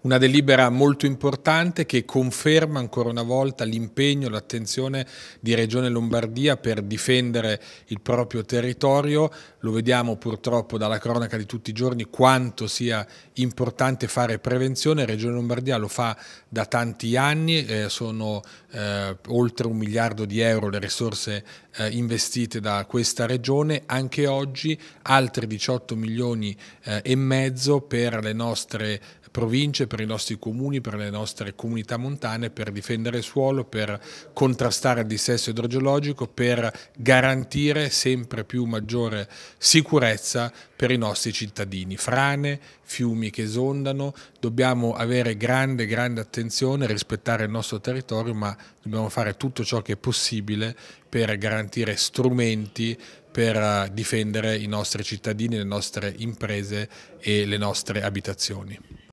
Una delibera molto importante che conferma ancora una volta l'impegno, l'attenzione di Regione Lombardia per difendere il proprio territorio. Lo vediamo purtroppo dalla cronaca di tutti i giorni quanto sia importante fare prevenzione. Regione Lombardia lo fa da tanti anni, eh, sono eh, oltre un miliardo di euro le risorse eh, investite da questa regione. Anche oggi altri 18 milioni eh, e mezzo per le nostre province, per i nostri comuni, per le nostre comunità montane, per difendere il suolo, per contrastare il dissesto idrogeologico, per garantire sempre più maggiore sicurezza per i nostri cittadini. Frane, fiumi che esondano, dobbiamo avere grande, grande attenzione, rispettare il nostro territorio, ma dobbiamo fare tutto ciò che è possibile per garantire strumenti per difendere i nostri cittadini, le nostre imprese e le nostre abitazioni.